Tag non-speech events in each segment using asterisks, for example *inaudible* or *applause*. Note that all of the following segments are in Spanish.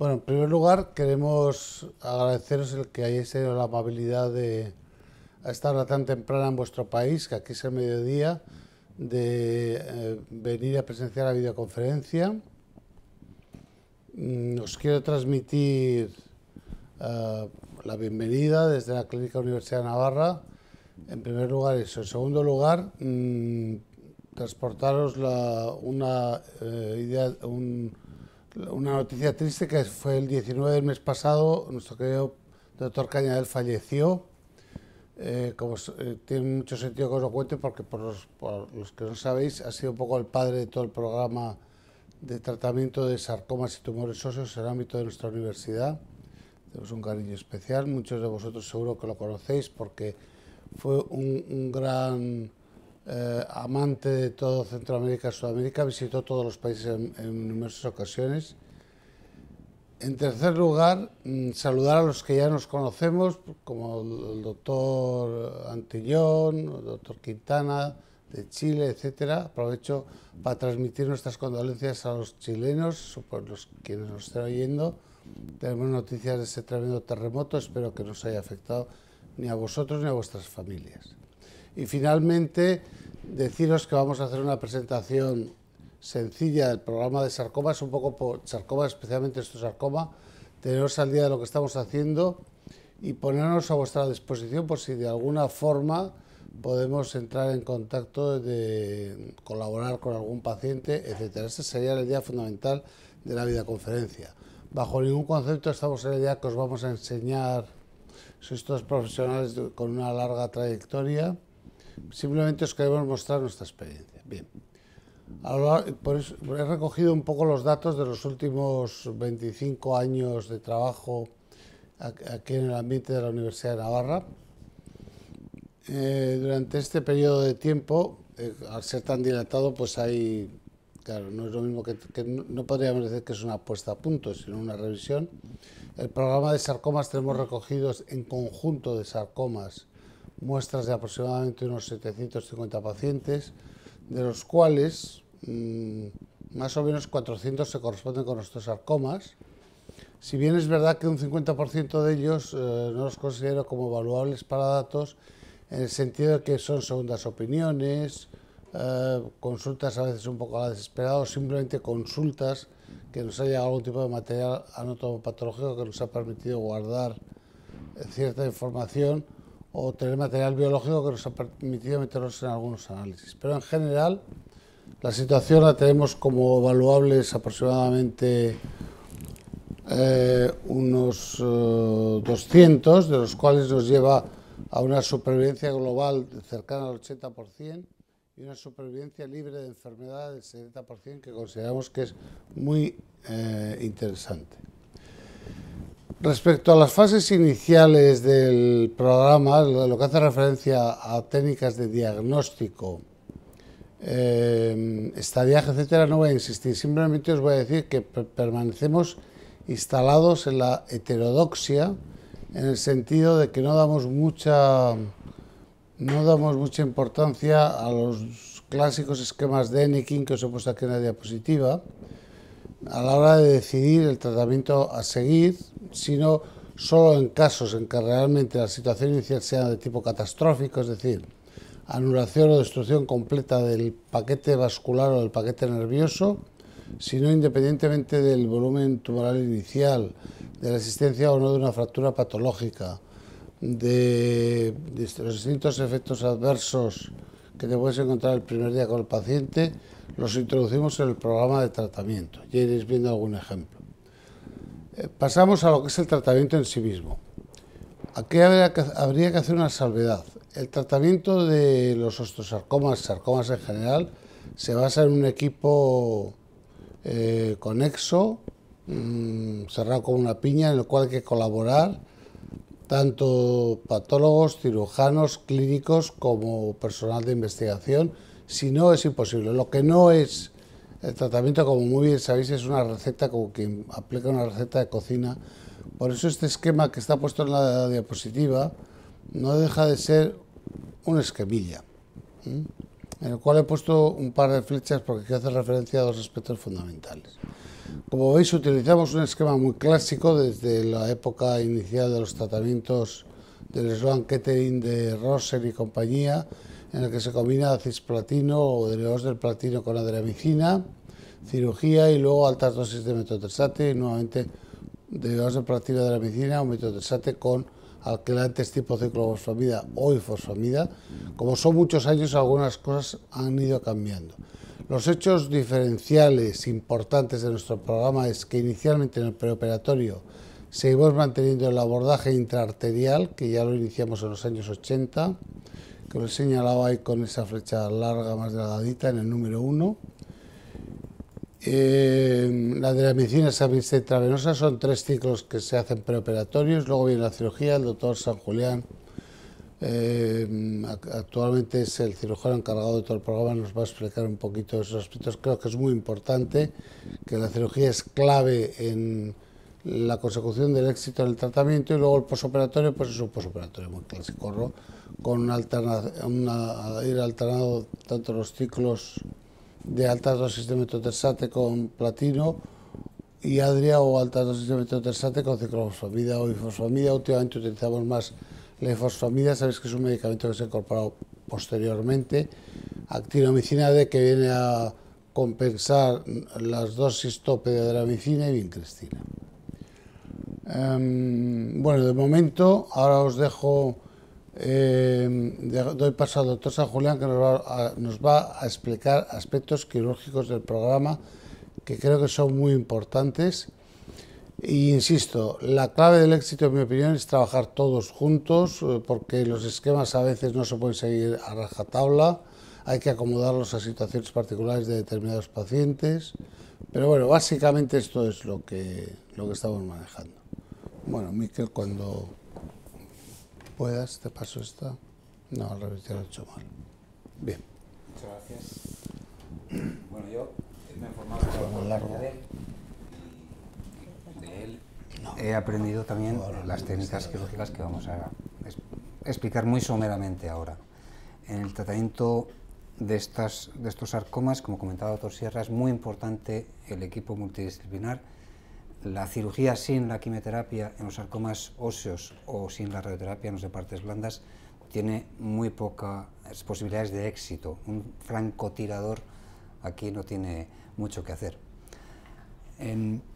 Bueno, en primer lugar queremos agradeceros el que hayáis tenido la amabilidad de a esta hora tan temprana en vuestro país, que aquí es el mediodía, de eh, venir a presenciar la videoconferencia. Mm, os quiero transmitir eh, la bienvenida desde la Clínica Universidad de Navarra. En primer lugar eso. En segundo lugar, mm, transportaros la, una, eh, idea, una noticia triste que fue el 19 del mes pasado. Nuestro querido doctor Cañadel falleció eh, como eh, tiene mucho sentido que os lo cuente porque por los, que no sabéis ha sido un poco el padre de todo el programa de tratamiento de sarcomas y tumores óseos en el ámbito de nuestra universidad. Tenemos un cariño especial, muchos de vosotros seguro que lo conocéis porque fue un, gran eh, amante de todo Centroamérica Sudamérica, visitó todos los países en, en numerosas ocasiones en tercer lugar, mm, saludar a los que ya nos conocemos, como el doctor Antillón, el doctor Quintana de Chile, etcétera. Aprovecho para transmitir nuestras condolencias a los chilenos, por los quienes nos estén oyendo. Tenemos noticias de ese tremendo terremoto, espero que no os haya afectado ni a vosotros ni a vuestras familias. Y finalmente, deciros que vamos a hacer una presentación sencilla del programa de sarcoma, es un poco por sarcoma, especialmente este sarcoma, teneros al día de lo que estamos haciendo y ponernos a vuestra disposición por si de alguna forma podemos entrar en contacto de colaborar con algún paciente, etcétera. Esa sería la idea fundamental de la videoconferencia. Bajo ningún concepto estamos en la idea que os vamos a enseñar, sois todos profesionales con una larga trayectoria, simplemente os queremos mostrar nuestra experiencia. Bien. Por eso, he recogido un poco los datos de los últimos 25 años de trabajo aquí en el ambiente de la Universidad de Navarra. Eh, durante este periodo de tiempo, eh, al ser tan dilatado, pues hay, claro, no es lo mismo que, no podríamos decir que es una puesta a punto, sino una revisión. El programa de sarcomas tenemos recogidos en conjunto de sarcomas muestras de aproximadamente unos 750 pacientes, de los cuales mm, más o menos 400 se corresponden con nuestros sarcomas. Si bien es verdad que un 50% de ellos eh, no los considero como evaluables para datos, en el sentido de que son segundas opiniones, eh, consultas a veces un poco a la simplemente consultas que nos haya algún tipo de material anatomopatológico que nos ha permitido guardar cierta información o tener material biológico que nos ha permitido meternos en algunos análisis. Pero en general la situación la tenemos como evaluables aproximadamente eh, unos 200, eh, de los cuales nos lleva a una supervivencia global cercana al 80% y una supervivencia libre de enfermedad del 70% que consideramos que es muy eh, interesante. Respecto a las fases iniciales del programa, lo que hace referencia a técnicas de diagnóstico, eh, estadiaje, etcétera, no voy a insistir. Simplemente os voy a decir que permanecemos instalados en la heterodoxia, en el sentido de que no damos mucha, no damos mucha importancia a los clásicos esquemas de Enneking que os he puesto aquí en la diapositiva a la hora de decidir el tratamiento a seguir, sino solo en casos en que realmente la situación inicial sea de tipo catastrófico, es decir, anulación o destrucción completa del paquete vascular o del paquete nervioso, sino independientemente del volumen tumoral inicial, de la existencia o no de una fractura patológica, de, de los distintos efectos adversos que te puedes encontrar el primer día con el paciente, los introducimos en el programa de tratamiento. Ya iréis viendo algún ejemplo. Eh, pasamos a lo que es el tratamiento en sí mismo. Aquí habría que, hacer una salvedad. El tratamiento de los osteosarcomas, sarcomas en general, se basa en un equipo eh, conexo, mm, cerrado como una piña, en el cual hay que colaborar tanto patólogos, cirujanos, clínicos como personal de investigación si no es imposible. Lo que no es el tratamiento, como muy bien sabéis, es una receta como quien aplica una receta de cocina. Por eso este esquema que está puesto en la diapositiva no deja de ser una esquemilla. en el cual he puesto un par de flechas porque quiero hacer referencia a dos aspectos fundamentales. Como veis, utilizamos un esquema muy clásico desde la época inicial de los tratamientos del Sloan Kettering de Rosser y compañía, en el que se combina cisplatino o derivados del platino con adriamicina, cirugía y luego altas dosis de metotrexate y nuevamente derivados del platino de adriamicina o metotrexate con alquilantes tipo ciclofosfamida o ifosfamida. Como son muchos años, algunas cosas han ido cambiando. Los hechos diferenciales importantes de nuestro programa es que inicialmente en el preoperatorio seguimos manteniendo el abordaje intraarterial, que ya lo iniciamos en los años 80, que lo he señalado ahí con esa flecha larga más delgadita en el número 1. Eh, la de la medicina se intravenosa son tres ciclos que se hacen preoperatorios, luego viene la cirugía, el doctor San Julián eh, actualmente es el cirujano encargado de todo el programa, nos va a explicar un poquito esos aspectos. Creo que es muy importante, que la cirugía es clave en la consecución del éxito en el tratamiento y luego el posoperatorio, pues es un posoperatorio muy clásico, con una, ir alternado tanto los ciclos de altas dosis de metotrexate con platino y adria o altas dosis de metotrexate con ciclofosfamida o ifosfamida. Últimamente utilizamos más la ifosfamida, sabéis que es un medicamento que se ha incorporado posteriormente. Actinomicina D que viene a compensar las dosis tope de y vincristina. Em, bueno, de momento, ahora os dejo, em, doy paso al doctor San Julián que nos va a explicar aspectos quirúrgicos del programa que creo que son muy importantes y insisto, la clave del éxito, en mi opinión, es trabajar todos juntos, eh, porque los esquemas a veces no se pueden seguir a rajatabla, hay que acomodarlos a situaciones particulares de determinados pacientes. Pero bueno, básicamente esto es lo que, lo que estamos manejando. Bueno, Miquel, cuando puedas, te paso esta. No, al revés, ya lo he hecho mal. Bien. Muchas gracias. Bueno, yo me he formado he aprendido también las técnicas quirúrgicas que vamos a explicar muy someramente ahora. En el tratamiento de, estas, de estos sarcomas, como comentaba el doctor Sierra, es muy importante el equipo multidisciplinar. La cirugía sin la quimioterapia en los sarcomas óseos o sin la radioterapia en los de partes blandas tiene muy pocas posibilidades de éxito. Un francotirador aquí no tiene mucho que hacer.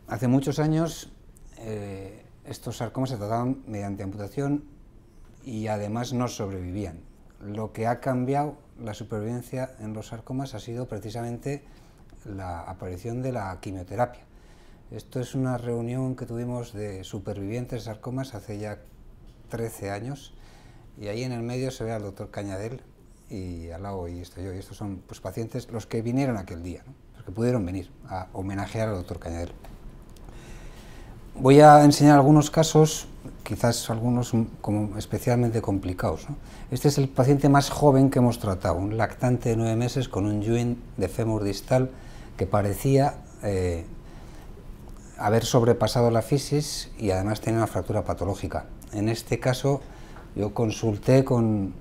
hace muchos años eh, estos sarcomas se trataban mediante amputación y además no sobrevivían. Lo que ha cambiado la supervivencia en los sarcomas ha sido precisamente la aparición de la quimioterapia. Esto es una reunión que tuvimos de supervivientes de sarcomas hace ya 13 años y ahí en el medio se ve al doctor Cañadel y al lado y estoy yo. Y estos son pues, pacientes los que vinieron aquel día, los que pudieron venir a homenajear al doctor Cañadel. Voy a enseñar algunos casos, quizás algunos como especialmente complicados. Este es el paciente más joven que hemos tratado, un lactante de nueve meses con un joint de fémur distal que parecía eh, haber sobrepasado la fisis y además tenía una fractura patológica. En este caso yo consulté con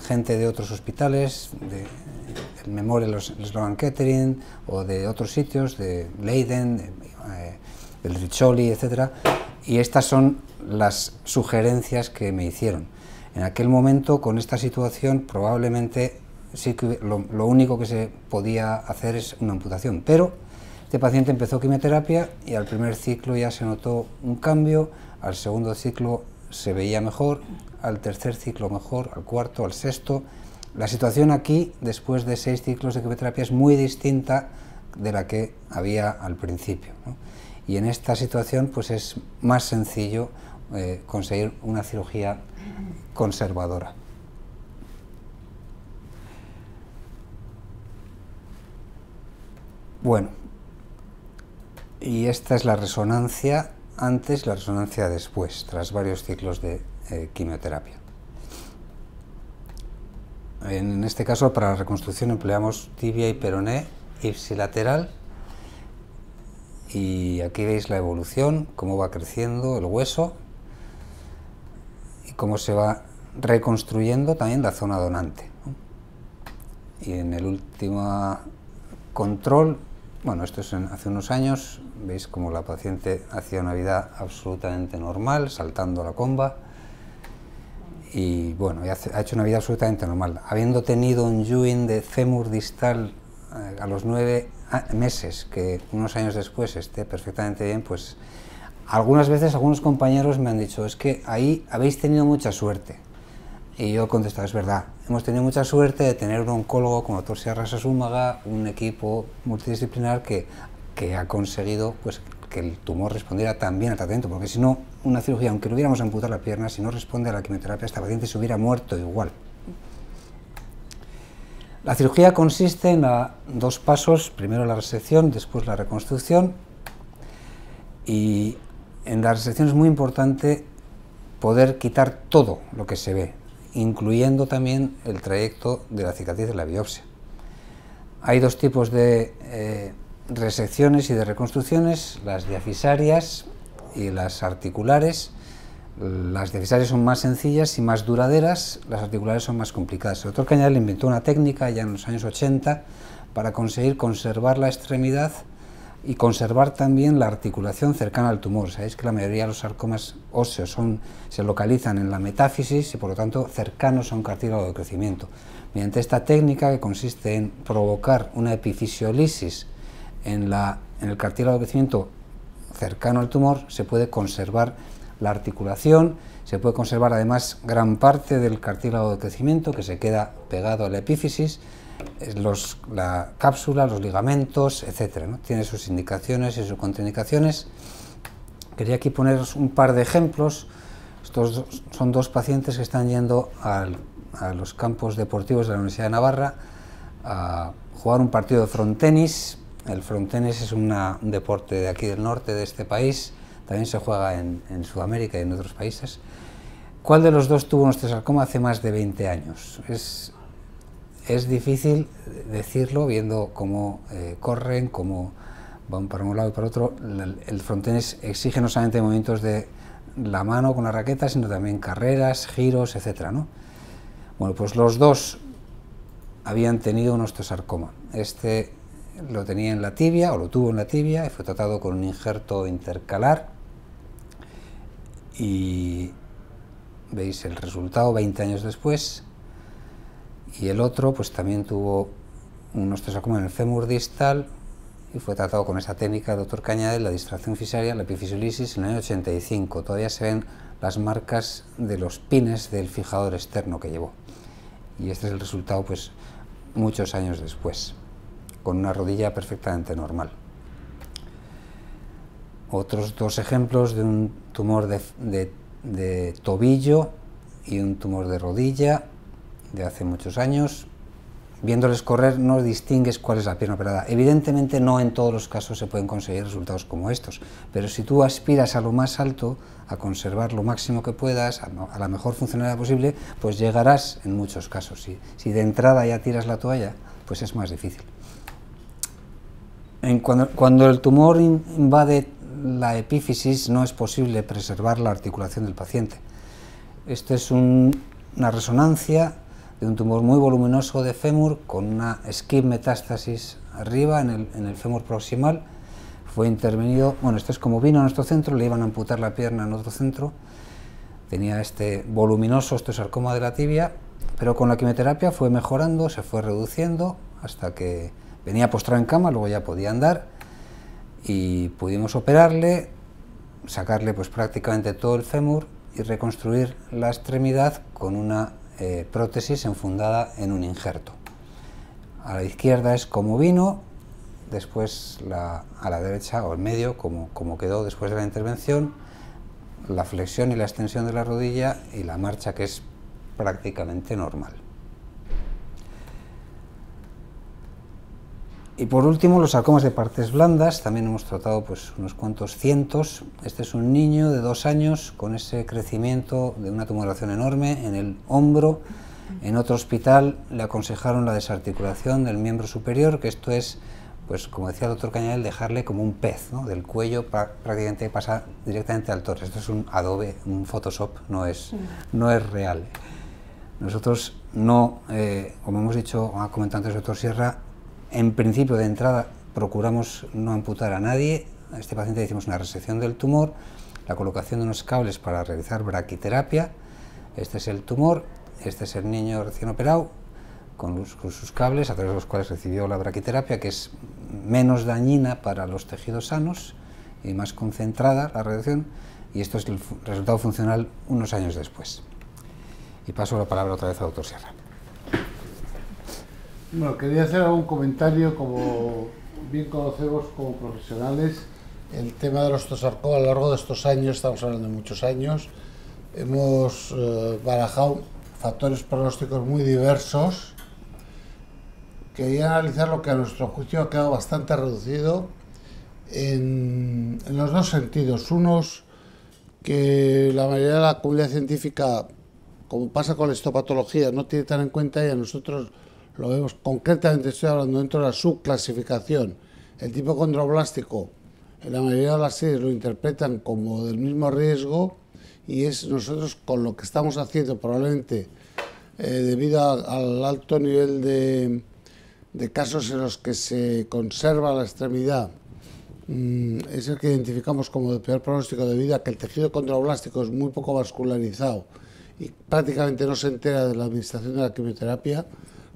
gente de otros hospitales, de, el Memorial Sloan Kettering o de otros sitios, de Leiden, de, eh, el Riccioli, etcétera, y estas son las sugerencias que me hicieron. En aquel momento, con esta situación, probablemente sí que lo, único que se podía hacer es una amputación, pero este paciente empezó quimioterapia y al primer ciclo ya se notó un cambio, al segundo ciclo se veía mejor, al tercer ciclo mejor, al cuarto, al sexto. La situación aquí, después de seis ciclos de quimioterapia, es muy distinta de la que había al principio y en esta situación pues es más sencillo eh, conseguir una cirugía conservadora. Bueno, y esta es la resonancia antes, la resonancia después, tras varios ciclos de eh, quimioterapia. En este caso, para la reconstrucción empleamos tibia y peroné ipsilateral y aquí veis la evolución, cómo va creciendo el hueso y cómo se va reconstruyendo también la zona donante. y en el último control, bueno, esto es hace unos años, veis como la paciente hacía una vida absolutamente normal, saltando la comba, y bueno, ha hecho una vida absolutamente normal. Habiendo tenido un Ewing de fémur distal eh, a los nueve meses, que unos años después esté perfectamente bien, pues algunas veces algunos compañeros me han dicho, es que ahí habéis tenido mucha suerte. Y yo he contestado, es verdad, hemos tenido mucha suerte de tener un oncólogo como doctor Sierra Sasúmaga, un equipo multidisciplinar que, que ha conseguido pues, que el tumor respondiera también al tratamiento, porque si no, una cirugía, aunque le hubiéramos amputado la pierna, si no responde a la quimioterapia, esta paciente se hubiera muerto igual. La cirugía consiste en dos pasos, primero la resección, después la reconstrucción, y en la resección es muy importante poder quitar todo lo que se ve, incluyendo también el trayecto de la cicatriz de la biopsia. Hay dos tipos de eh, resecciones y de reconstrucciones, las diafisarias y las articulares. Las diafisarias son más sencillas y más duraderas, las articulares son más complicadas. El doctor Cañadel inventó una técnica ya en los años 80 para conseguir conservar la extremidad y conservar también la articulación cercana al tumor. Sabéis que la mayoría de los sarcomas óseos son, se localizan en la metáfisis y por lo tanto cercanos a un cartílago de crecimiento. Mediante esta técnica que consiste en provocar una epifisiolisis en, el cartílago de crecimiento cercano al tumor se puede conservar la articulación, se puede conservar además gran parte del cartílago de crecimiento que se queda pegado a la epífisis, los, la cápsula, los ligamentos, etc. Tiene sus indicaciones y sus contraindicaciones. Quería aquí poneros un par de ejemplos. Estos son dos pacientes que están yendo a los campos deportivos de la Universidad de Navarra a jugar un partido de frontenis el frontenis es un deporte de aquí del norte de este país, también se juega en, Sudamérica y en otros países. ¿Cuál de los dos tuvo un osteosarcoma hace más de 20 años? Es, es difícil decirlo viendo cómo eh, corren, cómo van para un lado y para otro. El, el frontenis exige no solamente movimientos de la mano con la raqueta, sino también carreras, giros, etc. ¿no? Bueno, pues los dos habían tenido un osteosarcoma. Este lo tenía en la tibia, o lo tuvo en la tibia, y fue tratado con un injerto intercalar. Y veis el resultado 20 años después. Y el otro, pues también tuvo un osteosarcoma en el fémur distal y fue tratado con esa técnica del doctor Cañadel, la distracción fisaria, la epifisiolisis, en el año 85. Todavía se ven las marcas de los pines del fijador externo que llevó. Y este es el resultado, pues, muchos años después con una rodilla perfectamente normal. Otros dos ejemplos de un tumor de, tobillo y un tumor de rodilla de hace muchos años. Viéndoles correr no distingues cuál es la pierna operada. Evidentemente no en todos los casos se pueden conseguir resultados como estos, pero si tú aspiras a lo más alto, a conservar lo máximo que puedas, a, la mejor funcionalidad posible, pues llegarás en muchos casos. si de entrada ya tiras la toalla, pues es más difícil cuando, el tumor invade la epífisis no es posible preservar la articulación del paciente. Esta es una resonancia de un tumor muy voluminoso de fémur con una skip metástasis arriba en el, en el fémur proximal. Fue intervenido, bueno, esto es como vino a nuestro centro, le iban a amputar la pierna en otro centro. Tenía este voluminoso osteosarcoma de la tibia, pero con la quimioterapia fue mejorando, se fue reduciendo hasta que venía postrado en cama, luego ya podía andar y pudimos operarle, sacarle pues prácticamente todo el fémur y reconstruir la extremidad con una eh, prótesis enfundada en un injerto. A la izquierda es como vino, después a la derecha o en medio como, como quedó después de la intervención, la flexión y la extensión de la rodilla y la marcha que es prácticamente normal. Y por último, los sarcomas de partes blandas, también hemos tratado pues, unos cuantos cientos. Este es un niño de dos años con ese crecimiento de una tumoración enorme en el hombro. En otro hospital le aconsejaron la desarticulación del miembro superior, que esto es, pues como decía el doctor Cañadel, dejarle como un pez, ¿no? del cuello prácticamente pasa directamente al torso. Esto es un adobe, un Photoshop, no es, no es real. Nosotros no, eh, como hemos dicho, ha comentado antes el doctor Sierra, en principio de entrada procuramos no amputar a nadie. A este paciente hicimos una resección del tumor, la colocación de unos cables para realizar braquiterapia. Este es el tumor, este es el niño recién operado, con, sus cables, a través de los cuales recibió la braquiterapia, que es menos dañina para los tejidos sanos y más concentrada la radiación, y esto es el resultado funcional unos años después. Y paso la palabra otra vez al doctor Sierra. Bueno, quería hacer algún comentario, como bien conocemos como profesionales, el tema de los osteosarcoma a lo largo de estos años, estamos hablando de muchos años, hemos eh, barajado factores pronósticos muy diversos. Quería analizar lo que a nuestro juicio ha quedado bastante reducido en, en los dos sentidos. Unos que la mayoría de la comunidad científica, como pasa con la histopatología, no tiene tan en cuenta y a nosotros lo vemos concretamente, estoy hablando dentro de la subclasificación. El tipo condroblástico, en la mayoría de las series lo interpretan como del mismo riesgo y es nosotros con lo que estamos haciendo probablemente eh, debido al alto nivel de, de, casos en los que se conserva la extremidad mm, es el que identificamos como de peor pronóstico debido a que el tejido condroblástico es muy poco vascularizado y prácticamente no se entera de la administración de la quimioterapia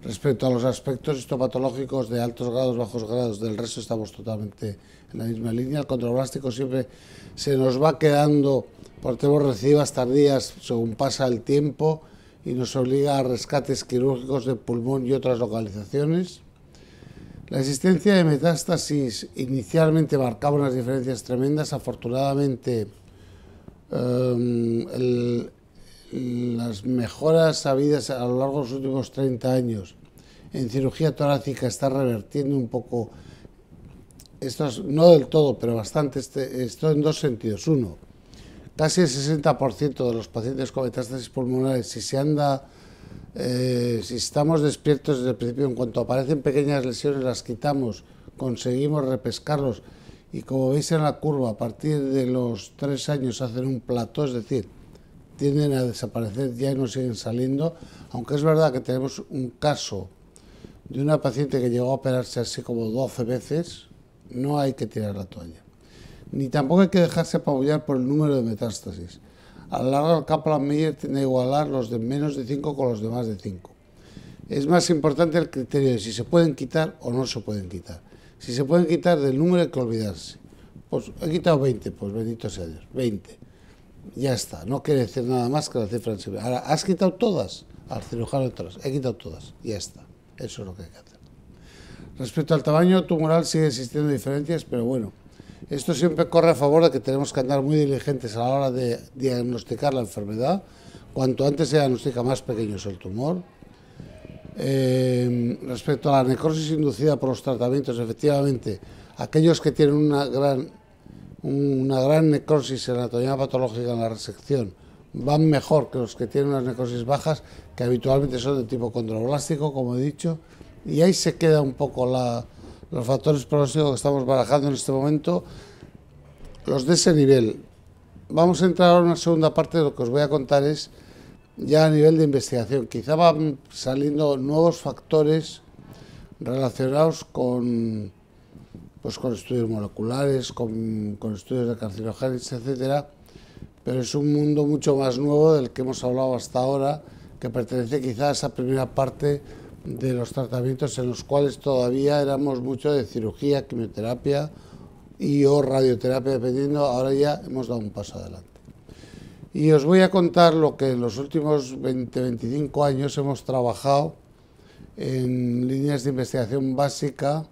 respecto a los aspectos histopatológicos de altos grados, bajos grados, del resto estamos totalmente en la misma línea. El condroblástico siempre se nos va quedando por temas recibas tardías según pasa el tiempo y nos obliga a rescates quirúrgicos de pulmón y otras localizaciones. La existencia de metástasis inicialmente marcaba unas diferencias tremendas. Afortunadamente, em, las mejoras habidas a lo largo de los últimos 30 años en cirugía torácica está revertiendo un poco, esto no del todo, pero bastante, este, esto en dos sentidos. Uno, casi el 60% de los pacientes con metástasis pulmonares, si se anda, eh, si estamos despiertos desde el principio, en cuanto aparecen pequeñas lesiones, las quitamos, conseguimos repescarlos y como veis en la curva, a partir de los tres años hacen un plató, es decir, tienden a desaparecer, ya no siguen saliendo, aunque es verdad que tenemos un caso de una paciente que llegó a operarse así como 12 veces, no hay que tirar la toalla ni tampoco hay que dejarse apabullar por el número de metástasis. A lo largo, el Kaplan-Meier tiene que igualar los de menos de 5 con los de más de 5. Es más importante el criterio de si se pueden quitar o no se pueden quitar. Si se pueden quitar del número hay que olvidarse. Pues he quitado 20, pues bendito sea Dios, 20. Ya está, no quiere decir nada más que la cifra en sí. Ahora, ¿has quitado todas? Al cirujano todas. He quitado todas, ya está. Eso es lo que hay que hacer. Respecto al tamaño tumoral sigue existiendo diferencias, pero bueno, esto siempre corre a favor de que tenemos que andar muy diligentes a la hora de diagnosticar la enfermedad. Cuanto antes se diagnostica, más pequeño es el tumor. Eh, respecto a la necrosis inducida por los tratamientos, efectivamente, aquellos que tienen una gran, una gran necrosis en anatomía patológica en la resección van mejor que los que tienen unas necrosis bajas, que habitualmente son de tipo condroblástico, como he dicho, y ahí se queda un poco la, los factores pronósticos que estamos barajando en este momento, los de ese nivel. Vamos a entrar ahora en una segunda parte de lo que os voy a contar es ya a nivel de investigación. Quizá van saliendo nuevos factores relacionados con, pues, con estudios moleculares, con, con estudios de carcinogénesis, etcétera, pero es un mundo mucho más nuevo del que hemos hablado hasta ahora, que pertenece quizá a esa primera parte de los tratamientos en los cuales todavía éramos mucho de cirugía, quimioterapia y o radioterapia, dependiendo, ahora ya hemos dado un paso adelante. Y os voy a contar lo que en los últimos 20-25 años hemos trabajado en líneas de investigación básica,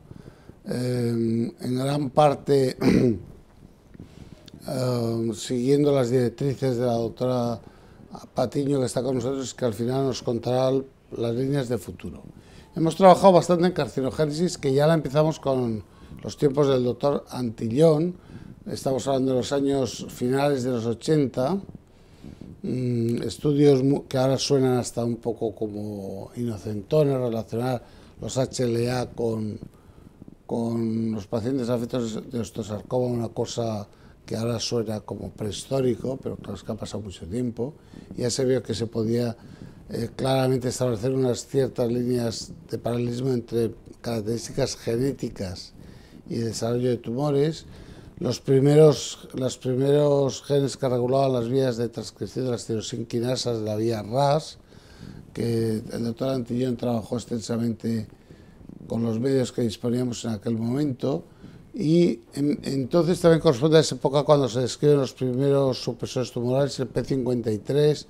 en gran parte *clears throat* eh, siguiendo las directrices de la doctora Patiño que está con nosotros, que al final nos contará las líneas de futuro. Hemos trabajado bastante en carcinogénesis, que ya la empezamos con los tiempos del doctor Antillón, estamos hablando de los años finales de los 80, mm, estudios que ahora suenan hasta un poco como inocentones, relacionar los HLA con, con los pacientes afectados de osteosarcoma, una cosa que ahora suena como prehistórico, pero claro, es que ha pasado mucho tiempo. Ya se vio que se podía eh, claramente establecer unas ciertas líneas de paralelismo entre características genéticas y desarrollo de tumores. Los primeros, los primeros genes que regulaban las vías de transcripción de las tirosinquinasas de la vía RAS, que el doctor Antillón trabajó extensamente con los medios que disponíamos en aquel momento. Y entonces también corresponde a esa época cuando se describen los primeros supresores tumorales, el P53,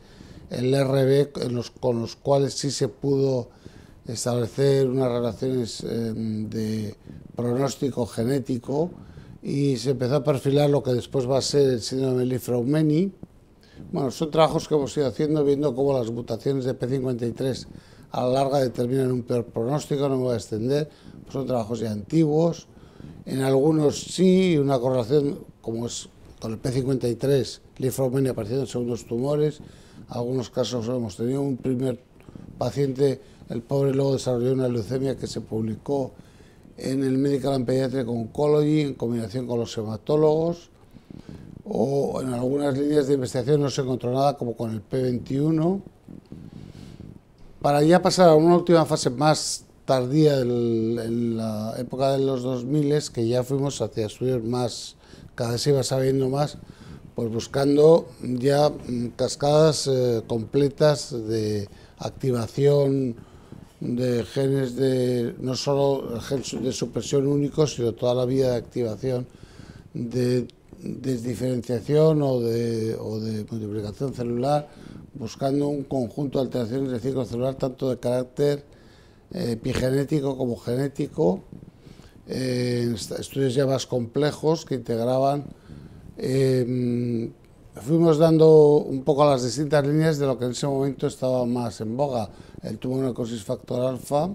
el RB, con los cuales sí se pudo establecer unas relaciones em, de pronóstico genético y se empezó a perfilar lo que después va a ser el síndrome Lifraumeni. Bueno, son trabajos que hemos ido haciendo viendo cómo las mutaciones de P53 a la larga determinan un peor pronóstico, no me voy a extender, son trabajos ya antiguos. En algunos sí, una correlación como es con el P53, Lifraumeni apareciendo en segundos tumores. En algunos casos hemos tenido un primer paciente, el pobre luego desarrolló una leucemia que se publicó en el Medical and Pediatric Oncology en combinación con los hematólogos o en algunas líneas de investigación no se encontró nada como con el P21 para ya pasar a una última fase más tardía en la época de los 2000, que ya fuimos hacia estudios más, cada vez iba sabiendo más, pues buscando ya cascadas eh, completas de activación de genes de no solo genes de supresión únicos, sino toda la vía de activación de desdiferenciación o de, o de multiplicación celular buscando un conjunto de alteraciones del ciclo celular, tanto de carácter eh, epigenético como genético, eh, estudios ya más complejos que integraban. Em, fuimos dando un poco a las distintas líneas de lo que en ese momento estaba más en boga, el tumor necrosis factor alfa,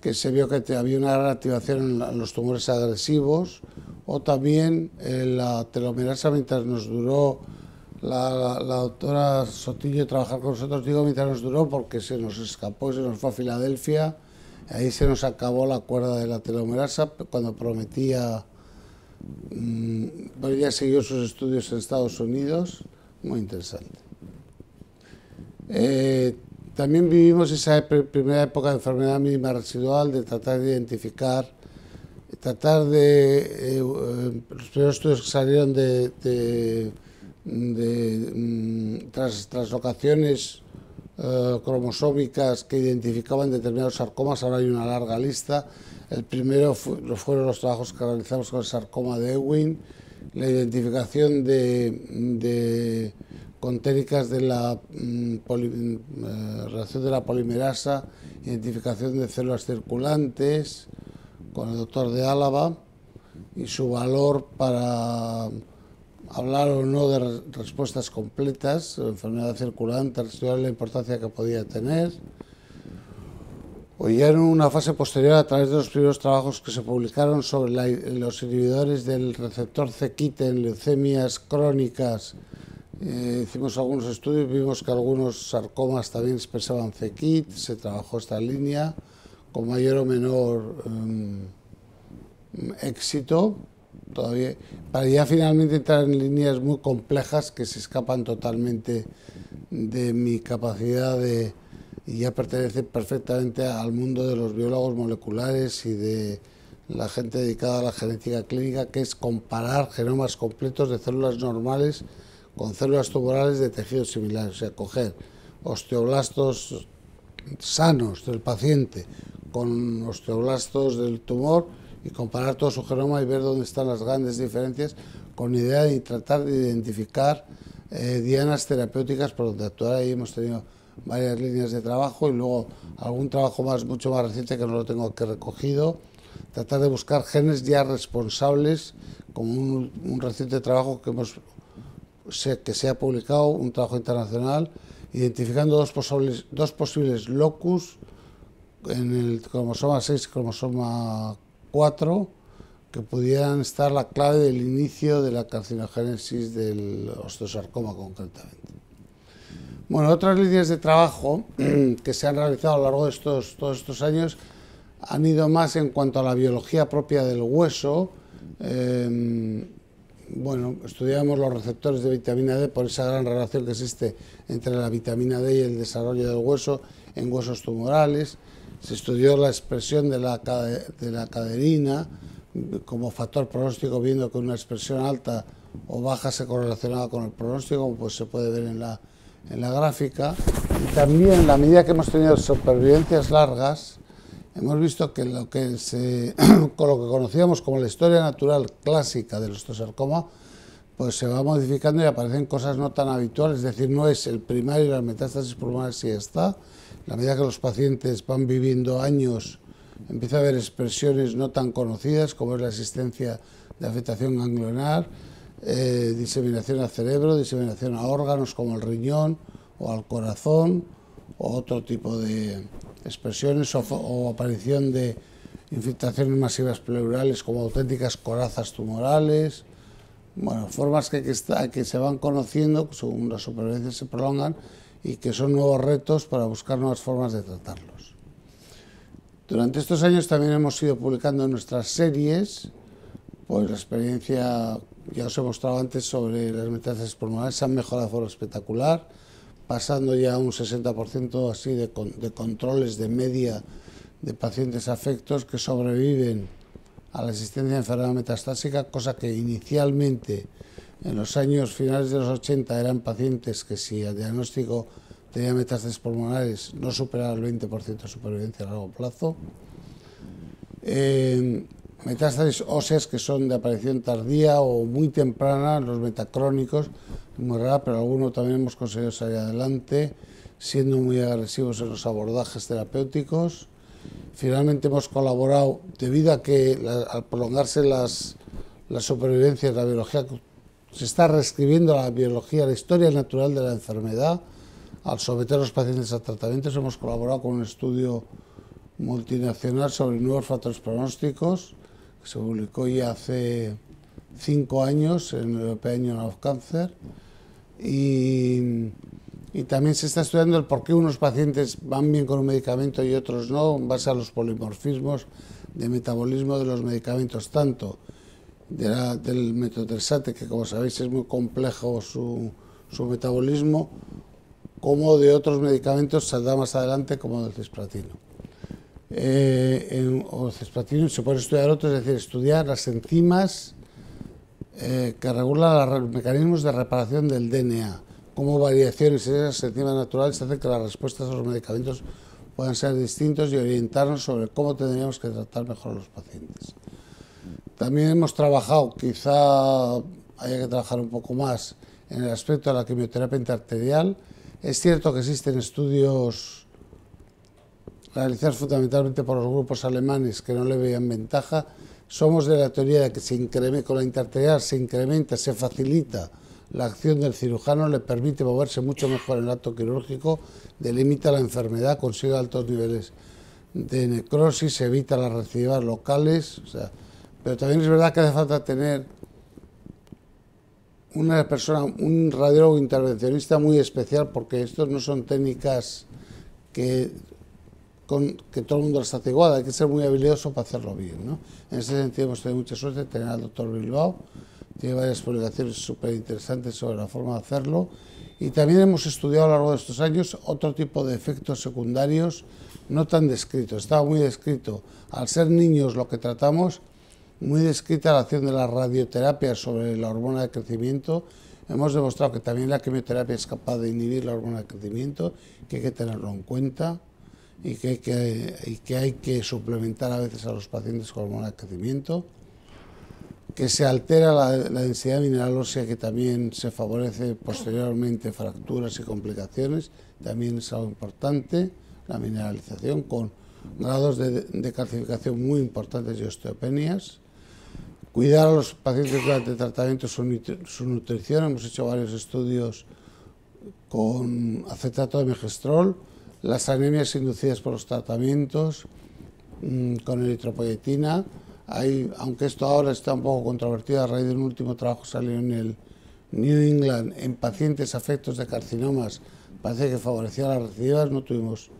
que se vio que había una gran activación en los tumores agresivos, o también eh, la telomerasa mientras nos duró la, doctora Sotillo trabajar con nosotros, digo, mientras nos duró porque se nos escapó, se nos fue a Filadelfia, ahí se nos acabó la cuerda de la telomerasa cuando prometía, mmm, ella siguió sus estudios en Estados Unidos, muy interesante. Eh, también vivimos esa primera época de enfermedad mínima residual, de tratar de identificar, tratar de, eh, eh, los primeros estudios que salieron de mm, tras, translocaciones eh, cromosómicas que identificaban determinados sarcomas, ahora hay una larga lista. El primero fueron los trabajos que realizamos con el sarcoma de Ewing, la identificación de, de contéricas de la mm, eh, relación de la polimerasa, identificación de células circulantes con el doctor de Álava y su valor para hablar o no de respuestas completas, enfermedad circulante, estudiar la importancia que podía tener. O ya en una fase posterior, a través de los primeros trabajos que se publicaron sobre los inhibidores del receptor C-KIT en leucemias crónicas, eh, hicimos algunos estudios, vimos que algunos sarcomas también expresaban C-KIT, se trabajó esta línea con mayor o menor em, éxito todavía, para ya finalmente entrar en líneas muy complejas que se escapan totalmente de mi capacidad de, y ya pertenece perfectamente al mundo de los biólogos moleculares y de la gente dedicada a la genética clínica, que es comparar genomas completos de células normales con células tumorales de tejidos similares, o sea, coger osteoblastos sanos del paciente con osteoblastos del tumor y comparar todo su genoma y ver dónde están las grandes diferencias con idea de tratar de identificar eh, dianas terapéuticas por donde actuar. Ahí hemos tenido varias líneas de trabajo y luego algún trabajo más mucho más reciente que no lo tengo aquí recogido, tratar de buscar genes ya responsables, como un, reciente trabajo que hemos que se ha publicado, un trabajo internacional, identificando dos posibles, dos posibles locus en el cromosoma 6 y cromosoma cuatro que pudieran estar la clave del inicio de la carcinogénesis del osteosarcoma concretamente. Bueno, otras líneas de trabajo *clears throat* que se han realizado a lo largo de estos, todos estos años han ido más en cuanto a la biología propia del hueso, em, bueno, estudiamos los receptores de vitamina D por esa gran relación que existe entre la vitamina D y el desarrollo del hueso en huesos tumorales. Se estudió la expresión de la, de la caderina como factor pronóstico, viendo que una expresión alta o baja se correlacionaba con el pronóstico, como pues se puede ver en la, en la gráfica. Y también, la medida que hemos tenido supervivencias largas, hemos visto que lo que, *clears throat* con lo que conocíamos como la historia natural clásica del osteosarcoma, pues se va modificando y aparecen cosas no tan habituales, es decir, no es el primario y las metástasis pulmonares si está. La medida que los pacientes van viviendo años, empieza a haber expresiones no tan conocidas como es la existencia de afectación ganglionar, eh, diseminación al cerebro, diseminación a órganos como el riñón o al corazón o otro tipo de expresiones o, aparición de infiltraciones masivas pleurales como auténticas corazas tumorales, bueno, formas que, que, se van conociendo según las supervivencias se prolongan y que son nuevos retos para buscar nuevas formas de tratarlos. Durante estos años también hemos ido publicando nuestras series, pues la experiencia ya os he mostrado antes sobre las metástasis pulmonares, se han mejorado de forma espectacular, pasando ya a un 60% así de, de, controles de media de pacientes afectos que sobreviven a la existencia de enfermedad metastásica, cosa que inicialmente en los años finales de los 80 eran pacientes que si el diagnóstico tenía metástasis pulmonares no superaba el 20% de supervivencia a largo plazo. Eh, metástasis óseas que son de aparición tardía o muy temprana, los metacrónicos, muy rara, pero algunos también hemos conseguido salir adelante, siendo muy agresivos en los abordajes terapéuticos. Finalmente hemos colaborado, debido a que al prolongarse las, las supervivencias, la biología, se está reescribiendo la biología, la historia natural de la enfermedad, al someter a los pacientes a tratamientos hemos colaborado con un estudio multinacional sobre nuevos factores pronósticos se publicó ya hace cinco años en el European Union of Cancer y, también se está estudiando el por qué unos pacientes van bien con un medicamento y otros no, en base a los polimorfismos de metabolismo de los medicamentos, tanto del metotrexate, que como sabéis es muy complejo su, su metabolismo, como de otros medicamentos, saldrá más adelante, como del cisplatino eh, en, o cisplatina, se puede estudiar otros, es decir, estudiar las enzimas eh, que regulan los mecanismos de reparación del DNA, cómo variaciones en esas enzimas naturales hacen que las respuestas a los medicamentos puedan ser distintos y orientarnos sobre cómo tendríamos que tratar mejor a los pacientes. También hemos trabajado, quizá haya que trabajar un poco más en el aspecto de la quimioterapia interarterial. Es cierto que existen estudios realizados fundamentalmente por los grupos alemanes que no le veían ventaja. Somos de la teoría de que se incrementa, con la interarterial se incrementa, se facilita la acción del cirujano, le permite moverse mucho mejor en el acto quirúrgico, delimita la enfermedad, consigue altos niveles de necrosis, evita las recidivas locales, pero también es verdad que hace falta tener una persona, un radiólogo intervencionista muy especial, porque estos no son técnicas que con que todo el mundo las hace igual, hay que ser muy habilidoso para hacerlo bien. ¿no? En ese sentido hemos tenido mucha suerte de tener al doctor Bilbao, tiene varias publicaciones súper interesantes sobre la forma de hacerlo y también hemos estudiado a lo largo de estos años otro tipo de efectos secundarios no tan descritos. Estaba muy descrito, al ser niños lo que tratamos, muy descrita la acción de la radioterapia sobre la hormona de crecimiento. Hemos demostrado que también la quimioterapia es capaz de inhibir la hormona de crecimiento, que hay que tenerlo en cuenta y que, hay que, y que hay que suplementar a veces a los pacientes con hormona de crecimiento, que se altera la, densidad mineral ósea, que también se favorece posteriormente fracturas y complicaciones, también es algo importante, la mineralización con grados de, de calcificación muy importantes y osteopenias. Cuidar a los pacientes durante el tratamiento su, su nutrición, hemos hecho varios estudios con acetato de megestrol, las anemias inducidas por los tratamientos mm, con eritropoyetina. Hay, aunque esto ahora está un poco controvertido a raíz de un último trabajo salió en el New England en pacientes afectos de carcinomas, parece que favorecía las recidivas, no tuvimos,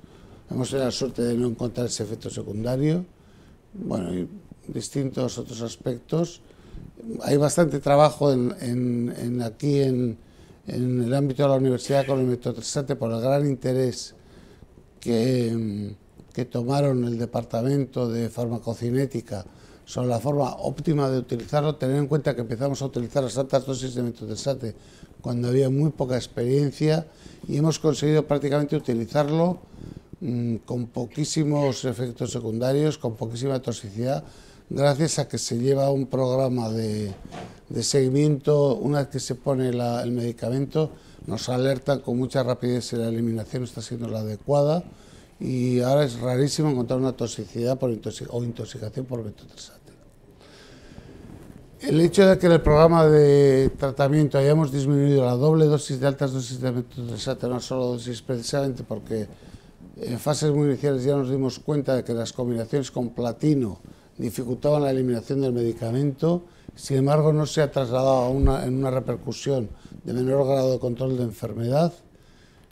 hemos tenido la suerte de no encontrar ese efecto secundario. Bueno, y distintos otros aspectos. hay bastante trabajo en, aquí en, el ámbito de la universidad con el metotrexate por el gran interés que, que tomaron el departamento de farmacocinética sobre la forma óptima de utilizarlo, tener en cuenta que empezamos a utilizar las altas dosis de metotrexate cuando había muy poca experiencia y hemos conseguido prácticamente utilizarlo mm, con poquísimos efectos secundarios, con poquísima toxicidad, gracias a que se lleva un programa de, seguimiento, una vez que se pone el medicamento, nos alertan con mucha rapidez si la eliminación está siendo la adecuada y ahora es rarísimo encontrar una toxicidad por o intoxicación por metotrexate. El hecho de que en el programa de tratamiento hayamos disminuido la doble dosis de altas dosis de metotrexate, no solo dosis, precisamente porque en fases muy iniciales ya nos dimos cuenta de que las combinaciones con platino dificultaban la eliminación del medicamento, sin embargo no se ha trasladado a una, en una repercusión de menor grado de control de enfermedad.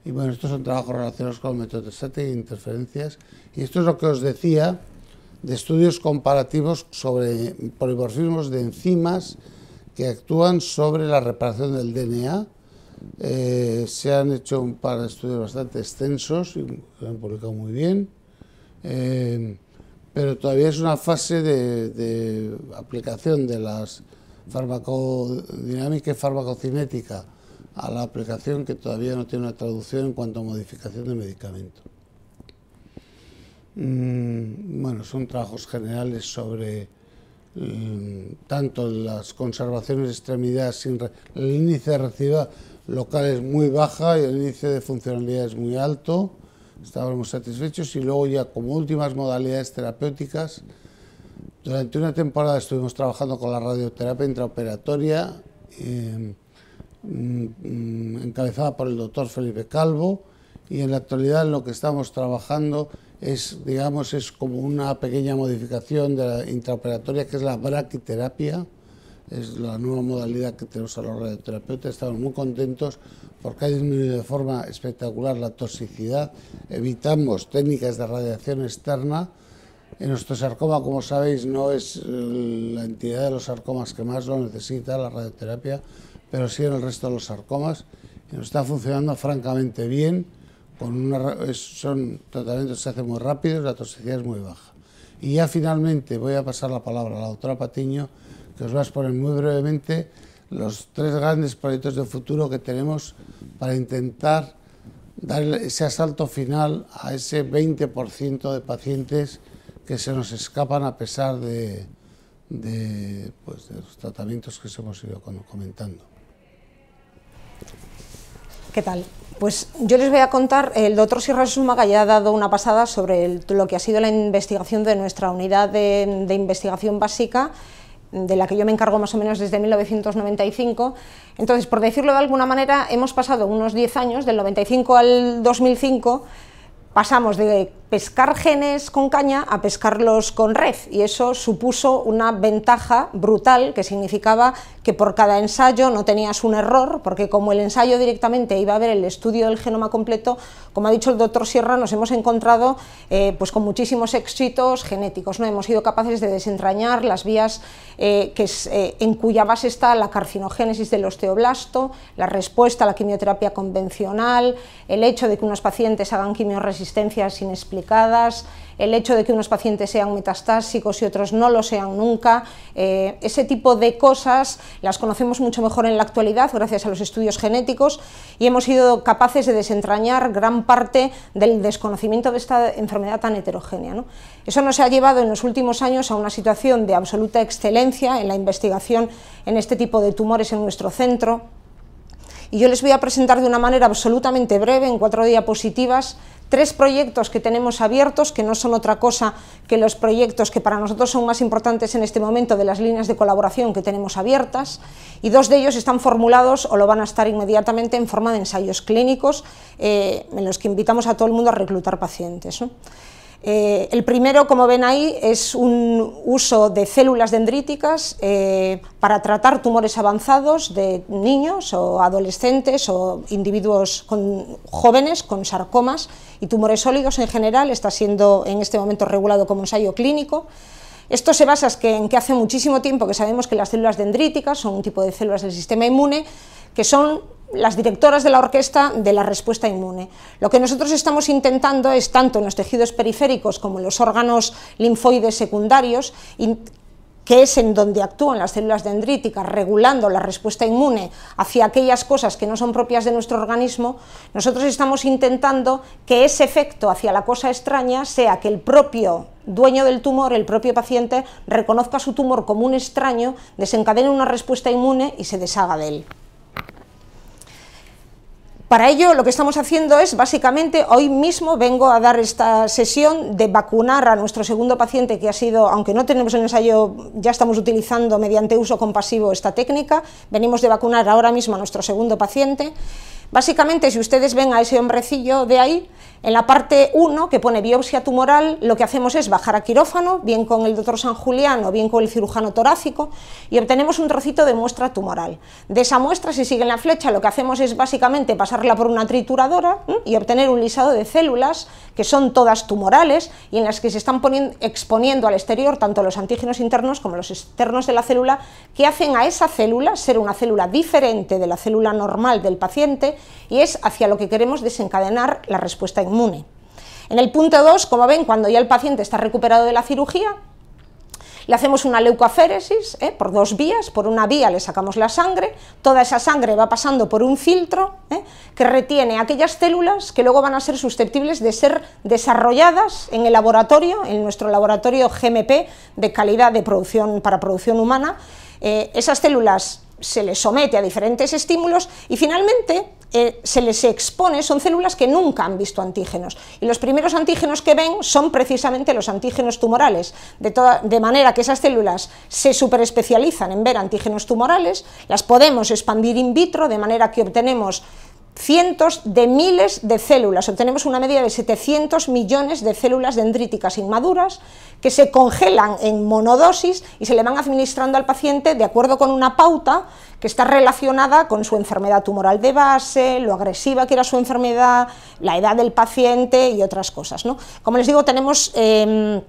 Y bueno, estos son trabajos relacionados con el e interferencias. Y esto es lo que os decía de estudios comparativos sobre polimorfismos de enzimas que actúan sobre la reparación del DNA. Eh, se han hecho un par de estudios bastante extensos y se han publicado muy bien. Eh, pero todavía es una fase de, aplicación de las farmacodinámica y farmacocinética a la aplicación que todavía no tiene una traducción en cuanto a modificación de medicamento. Mm, bueno, son trabajos generales sobre mm, tanto las conservaciones de extremidades sin el índice de recidiva local es muy baja y el índice de funcionalidad es muy alto estábamos satisfechos y luego ya como últimas modalidades terapéuticas, durante una temporada estuvimos trabajando con la radioterapia intraoperatoria, em, mm, encabezada por el doctor Felipe Calvo, y en la actualidad lo que estamos trabajando es, digamos, es como una pequeña modificación de la intraoperatoria, que es la braquiterapia, es la nueva modalidad que tenemos a los radioterapeutas. Estamos muy contentos porque ha disminuido de forma espectacular la toxicidad. Evitamos técnicas de radiación externa. En nuestro sarcoma, como sabéis, no es eh, la entidad de los sarcomas que más lo necesita, la radioterapia, pero sí en el resto de los sarcomas. Y nos está funcionando francamente bien. Con una, son tratamientos que se hacen muy rápidos, la toxicidad es muy baja. Y ya finalmente voy a pasar la palabra a la doctora Patiño que os voy a exponer muy brevemente los tres grandes proyectos de futuro que tenemos para intentar dar ese asalto final a ese 20% de pacientes que se nos escapan a pesar de, de, pues, los tratamientos que os hemos ido comentando. ¿Qué tal? Pues yo les voy a contar, el doctor Sierra Sumaga ya ha dado una pasada sobre lo que ha sido la investigación de nuestra unidad de investigación básica de la que yo me encargo más o menos desde 1995. Entonces, por decirlo de alguna manera, hemos pasado unos 10 años, del 95 al 2005, pasamos de pescar genes con caña a pescarlos con red y eso supuso una ventaja brutal que significaba que por cada ensayo no tenías un error porque como el ensayo directamente iba a ver el estudio del genoma completo, como ha dicho el doctor Sierra, nos hemos encontrado eh, pues con muchísimos éxitos genéticos, ¿no? hemos sido capaces de desentrañar las vías eh, que eh, en cuya base está la carcinogénesis del osteoblasto, la respuesta a la quimioterapia convencional, el hecho de que unos pacientes hagan quimioresistencia sin explicar el hecho de que unos pacientes sean metastásicos y otros no lo sean nunca, eh, ese tipo de cosas las conocemos mucho mejor en la actualidad gracias a los estudios genéticos y hemos sido capaces de desentrañar gran parte del desconocimiento de esta enfermedad tan heterogénea. Eso nos ha llevado en los últimos años a una situación de absoluta excelencia en la investigación en este tipo de tumores en nuestro centro, y yo les voy a presentar de una manera absolutamente breve, en cuatro diapositivas, tres proyectos que tenemos abiertos, que no son otra cosa que los proyectos que para nosotros son más importantes en este momento de las líneas de colaboración que tenemos abiertas, y dos de ellos están formulados o lo van a estar inmediatamente en forma de ensayos clínicos, eh, en los que invitamos a todo el mundo a reclutar pacientes. Eh, el primero, como ven ahí, es un uso de células dendríticas eh, para tratar tumores avanzados de niños o adolescentes o individuos jóvenes con sarcomas y tumores sólidos en general. Está siendo en este momento regulado como ensayo clínico. Esto se basa en que hace muchísimo tiempo que sabemos que las células dendríticas son un tipo de células del sistema inmune que son las directoras de la orquesta de la respuesta inmune. Lo que nosotros estamos intentando es, tanto en los tejidos periféricos como en los órganos linfoides secundarios, que es en donde actúan las células dendríticas, regulando la respuesta inmune hacia aquellas cosas que no son propias de nuestro organismo, nosotros estamos intentando que ese efecto hacia la cosa extraña sea que el propio dueño del tumor, el propio paciente, reconozca su tumor como un extraño, desencadene una respuesta inmune y se deshaga de él. Para ello lo que estamos haciendo es básicamente, hoy mismo vengo a dar esta sesión de vacunar a nuestro segundo paciente que ha sido, aunque no tenemos el ensayo, ya estamos utilizando mediante uso compasivo esta técnica, venimos de vacunar ahora mismo a nuestro segundo paciente. Básicamente, si ustedes ven a ese hombrecillo de ahí, en la parte 1, que pone biopsia tumoral, lo que hacemos es bajar a quirófano, bien con el doctor San Julián o bien con el cirujano torácico, y obtenemos un trocito de muestra tumoral. De esa muestra, si siguen la flecha, lo que hacemos es básicamente pasarla por una trituradora y obtener un lisado de células, que son todas tumorales, y en las que se están exponiendo al exterior tanto los antígenos internos como los externos de la célula, que hacen a esa célula ser una célula diferente de la célula normal del paciente, y es hacia lo que queremos desencadenar la respuesta inmune en el punto 2, como ven, cuando ya el paciente está recuperado de la cirugía, le hacemos una leucoféresis ¿eh? por dos vías, por una vía le sacamos la sangre, toda esa sangre va pasando por un filtro ¿eh? que retiene aquellas células que luego van a ser susceptibles de ser desarrolladas en el laboratorio, en nuestro laboratorio GMP de calidad de producción para producción humana. Eh, esas células se les somete a diferentes estímulos y finalmente eh, se les expone, son células que nunca han visto antígenos. Y los primeros antígenos que ven son precisamente los antígenos tumorales, de, de manera que esas células se superespecializan en ver antígenos tumorales, las podemos expandir in vitro, de manera que obtenemos cientos de miles de células, obtenemos una media de 700 millones de células dendríticas inmaduras que se congelan en monodosis y se le van administrando al paciente de acuerdo con una pauta que está relacionada con su enfermedad tumoral de base, lo agresiva que era su enfermedad, la edad del paciente y otras cosas. ¿no? Como les digo, tenemos... Em,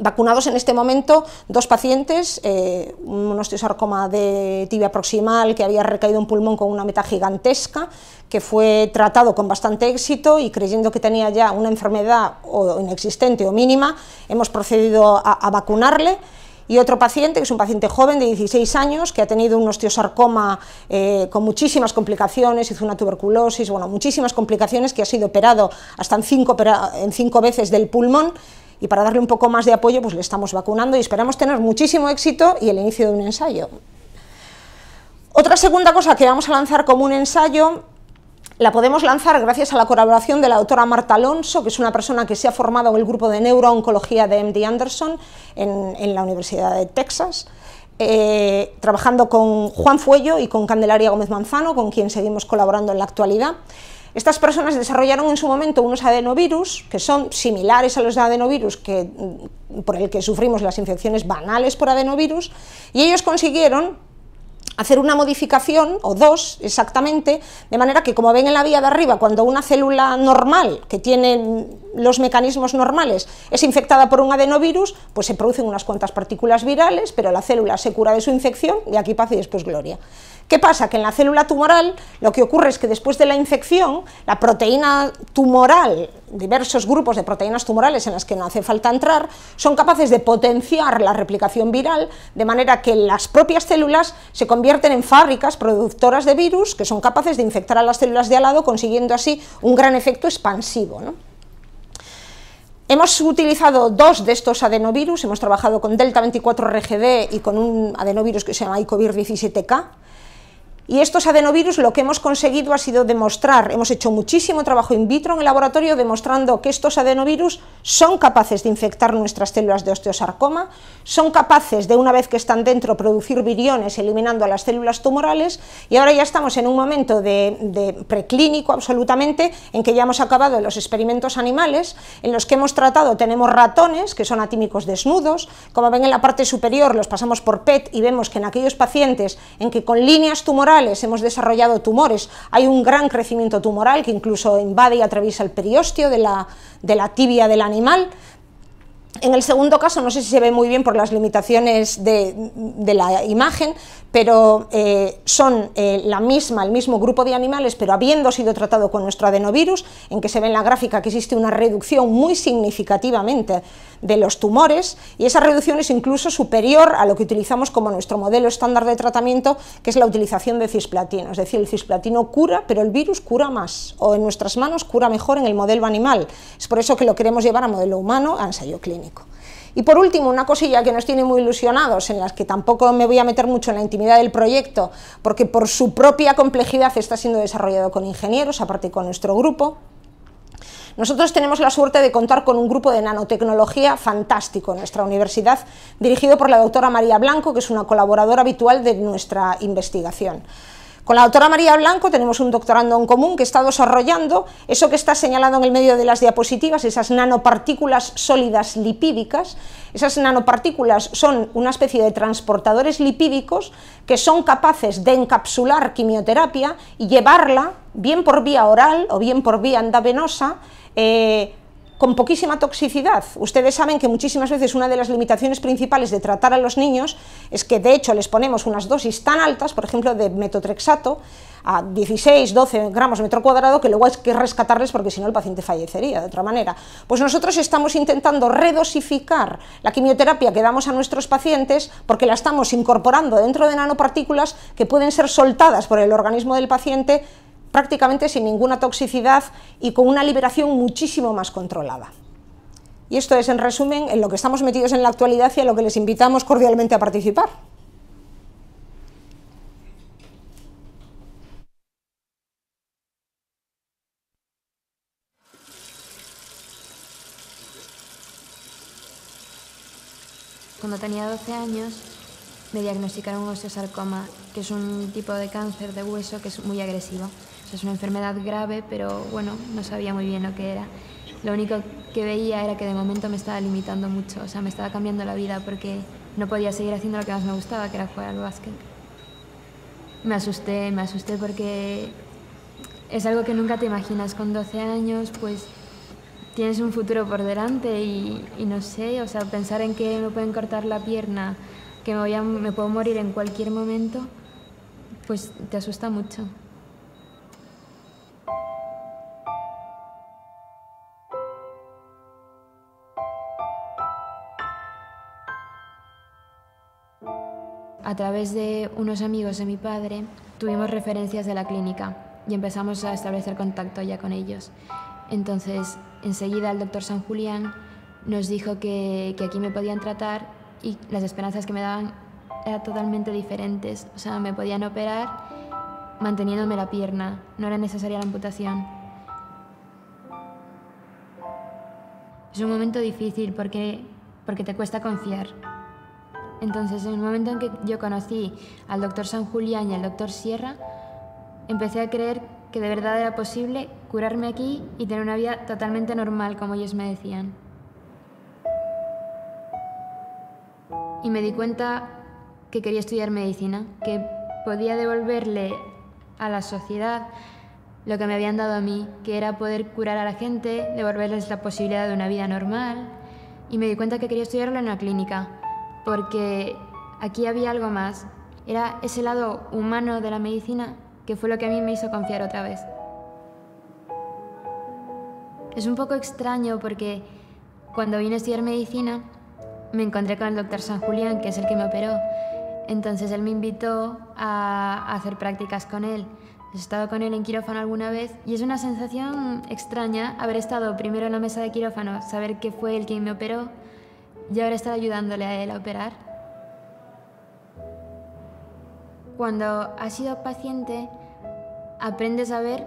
Vacunados en este momento dos pacientes, eh, un osteosarcoma de tibia proximal que había recaído un pulmón con una meta gigantesca, que fue tratado con bastante éxito y creyendo que tenía ya una enfermedad inexistente o mínima, hemos procedido a, vacunarle. Y otro paciente, que es un paciente joven de 16 años, que ha tenido un osteosarcoma eh, con muchísimas complicaciones, hizo una tuberculosis, bueno, muchísimas complicaciones, que ha sido operado hasta cinco, en cinco veces del pulmón, y para darle un poco más de apoyo pues le estamos vacunando y esperamos tener muchísimo éxito y el inicio de un ensayo. Otra segunda cosa que vamos a lanzar como un ensayo la podemos lanzar gracias a la colaboración de la doctora Marta Alonso, que es una persona que se ha formado en el grupo de neurooncología de MD Anderson en, la Universidad de Texas, eh, trabajando con Juan Fuello y con Candelaria Gómez Manzano, con quien seguimos colaborando en la actualidad. Estas personas desarrollaron en su momento unos adenovirus que son similares a los adenovirus que, mm, por el que sufrimos las infecciones banales por adenovirus y ellos consiguieron hacer una modificación, o dos exactamente, de manera que, como ven en la vía de arriba, cuando una célula normal, que tiene los mecanismos normales, es infectada por un adenovirus, pues se producen unas cuantas partículas virales, pero la célula se cura de su infección y aquí paz y después gloria. ¿Qué pasa? Que en la célula tumoral lo que ocurre es que después de la infección, la proteína tumoral, diversos grupos de proteínas tumorales en las que no hace falta entrar, son capaces de potenciar la replicación viral, de manera que las propias células se convierten en fábricas productoras de virus que son capaces de infectar a las células de al lado, consiguiendo así un gran efecto expansivo. Hemos utilizado dos de estos adenovirus, hemos trabajado con Delta 24 RGD y con un adenovirus que se llama ICOVIR 17K, y estos adenovirus lo que hemos conseguido ha sido demostrar, hemos hecho muchísimo trabajo in vitro en el laboratorio demostrando que estos adenovirus son capaces de infectar nuestras células de osteosarcoma, son capaces de una vez que están dentro producir viriones eliminando a las células tumorales. Y ahora ya estamos en un momento de, preclínico absolutamente en que ya hemos acabado los experimentos animales en los que hemos tratado, tenemos ratones que son atímicos desnudos, como ven en la parte superior los pasamos por PET y vemos que en aquellos pacientes en que con líneas tumorales hemos desarrollado tumores, hay un gran crecimiento tumoral que incluso invade y atraviesa el periósteo de la, de la tibia del animal, En el segundo caso, no sé si se ve muy bien por las limitaciones de, la imagen, pero eh, son eh, la misma, el mismo grupo de animales, pero habiendo sido tratado con nuestro adenovirus, en que se ve en la gráfica que existe una reducción muy significativamente de los tumores, y esa reducción es incluso superior a lo que utilizamos como nuestro modelo estándar de tratamiento, que es la utilización de cisplatino. Es decir, el cisplatino cura, pero el virus cura más, o en nuestras manos cura mejor en el modelo animal. Es por eso que lo queremos llevar a modelo humano, a ensayo clínico. Y por último, una cosilla que nos tiene muy ilusionados, en las que tampoco me voy a meter mucho en la intimidad del proyecto, porque por su propia complejidad está siendo desarrollado con ingenieros, aparte con nuestro grupo, nosotros tenemos la suerte de contar con un grupo de nanotecnología fantástico en nuestra universidad, dirigido por la doctora María Blanco, que es una colaboradora habitual de nuestra investigación. Con la doctora María Blanco tenemos un doctorando en común que está desarrollando eso que está señalado en el medio de las diapositivas, esas nanopartículas sólidas lipídicas. Esas nanopartículas son una especie de transportadores lipídicos que son capaces de encapsular quimioterapia y llevarla, bien por vía oral o bien por vía endovenosa, eh, con poquísima toxicidad. Ustedes saben que muchísimas veces una de las limitaciones principales de tratar a los niños es que de hecho les ponemos unas dosis tan altas, por ejemplo de metotrexato, a 16, 12 gramos metro cuadrado, que luego hay que rescatarles porque si no el paciente fallecería de otra manera. Pues nosotros estamos intentando redosificar la quimioterapia que damos a nuestros pacientes porque la estamos incorporando dentro de nanopartículas que pueden ser soltadas por el organismo del paciente prácticamente sin ninguna toxicidad y con una liberación muchísimo más controlada. Y esto es, en resumen, en lo que estamos metidos en la actualidad y a lo que les invitamos cordialmente a participar. Cuando tenía 12 años me diagnosticaron osteosarcoma, que es un tipo de cáncer de hueso que es muy agresivo es una enfermedad grave, pero bueno, no sabía muy bien lo que era. Lo único que veía era que de momento me estaba limitando mucho, o sea, me estaba cambiando la vida porque no podía seguir haciendo lo que más me gustaba, que era jugar al básquet. Me asusté, me asusté porque es algo que nunca te imaginas. Con 12 años, pues tienes un futuro por delante y, no sé, o sea, pensar en que me pueden cortar la pierna, que me, voy a, me puedo morir en cualquier momento, pues te asusta mucho. A través de unos amigos de mi padre tuvimos referencias de la clínica y empezamos a establecer contacto ya con ellos. Entonces, enseguida el doctor San Julián nos dijo que, que aquí me podían tratar y las esperanzas que me daban eran totalmente diferentes. O sea, me podían operar manteniéndome la pierna, no era necesaria la amputación. Es un momento difícil porque, porque te cuesta confiar. Entonces, en el momento en que yo conocí al doctor San Julián y al doctor Sierra, empecé a creer que de verdad era posible curarme aquí y tener una vida totalmente normal, como ellos me decían. Y me di cuenta que quería estudiar medicina, que podía devolverle a la sociedad lo que me habían dado a mí, que era poder curar a la gente, devolverles la posibilidad de una vida normal. Y me di cuenta que quería estudiarlo en una clínica, porque aquí había algo más. Era ese lado humano de la medicina que fue lo que a mí me hizo confiar otra vez. Es un poco extraño porque cuando vine a estudiar medicina me encontré con el doctor San Julián, que es el que me operó. Entonces él me invitó a hacer prácticas con él. He estado con él en quirófano alguna vez y es una sensación extraña haber estado primero en la mesa de quirófano, saber que fue el que me operó y ahora estar ayudándole a él a operar. Cuando has sido paciente, aprendes a ver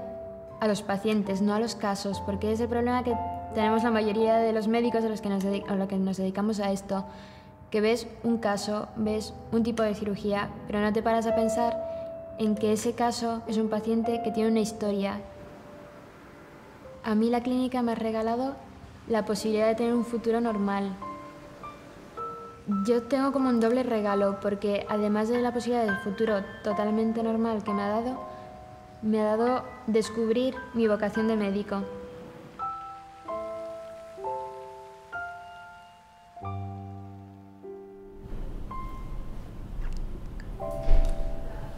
a los pacientes, no a los casos, porque es el problema que tenemos la mayoría de los médicos a los que nos, a los que nos dedicamos a esto, que ves un caso, ves un tipo de cirugía, pero no te paras a pensar en que ese caso es un paciente que tiene una historia. A mí la clínica me ha regalado la posibilidad de tener un futuro normal, yo tengo como un doble regalo porque además de la posibilidad del futuro totalmente normal que me ha dado, me ha dado descubrir mi vocación de médico.